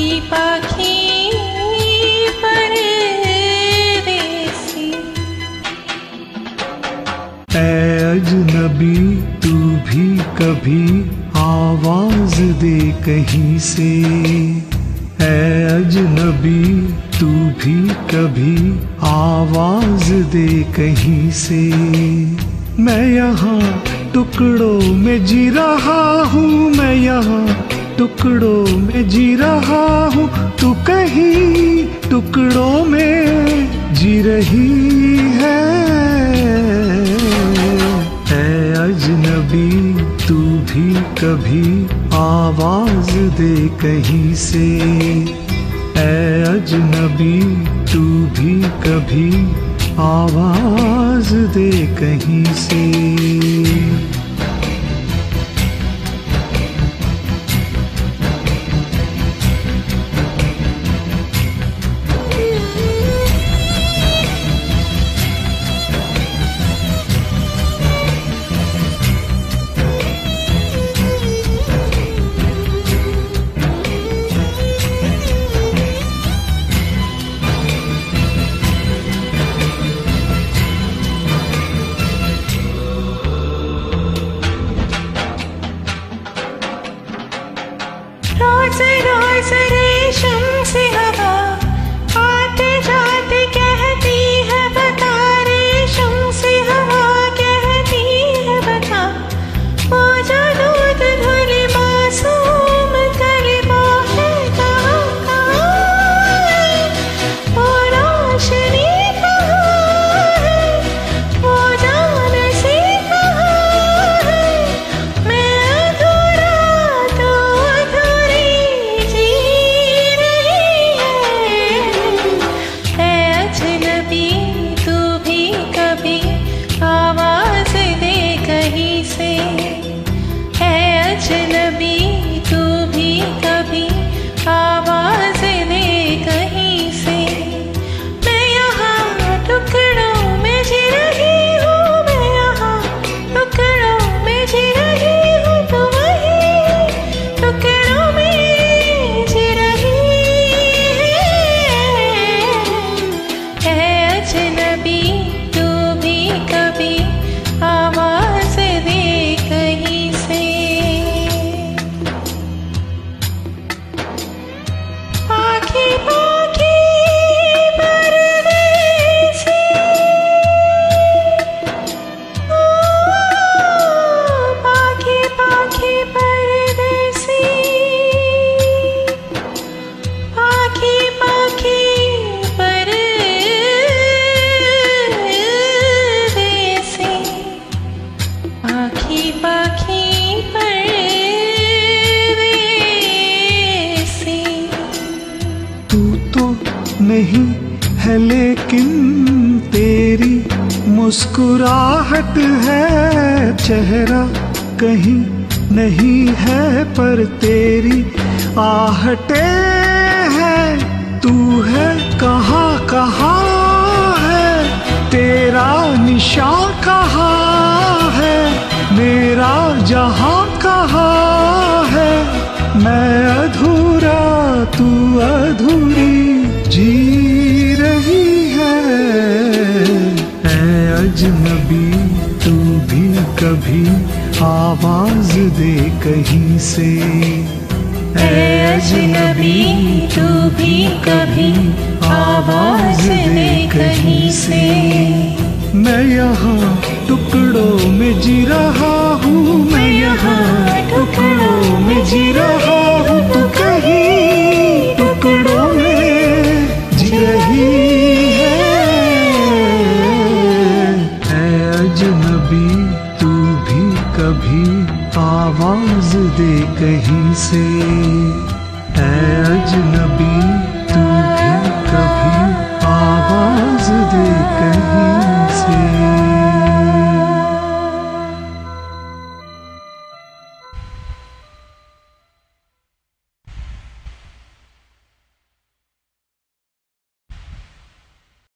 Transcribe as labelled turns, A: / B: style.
A: पाखी पाखी
B: अजनबी, तू भी कभी आवाज़ दे कहीं से। अजनबी, तू भी कभी आवाज़ दे कहीं से। मैं यहाँ टुकड़ों में जी रहा हूँ, मैं यहाँ टुकड़ों में जी रहा हूँ, तू कहीं टुकड़ों में जी रही है। अजनबी, तू भी कभी आवाज़ दे कहीं से। अजनबी, तू भी कभी आवाज़ दे कहीं से।
A: I say, I say. है
B: नहीं है लेकिन तेरी मुस्कुराहट है। चेहरा कहीं नहीं है, पर तेरी आहटे है। तू है कहाँ कहाँ है? तेरा निशान कहाँ है? मेरा जहाँ कहाँ है? मैं अधूरा, तू अधूरी जी रही है। अजनबी तू भी कभी आवाज़ दे कहीं से। ऐ अजनबी
A: तू भी कभी आवाज़ दे कहीं से।
B: मैं यहाँ टुकड़ों में जी रहा हूँ मैं यहाँ से है अजनबी।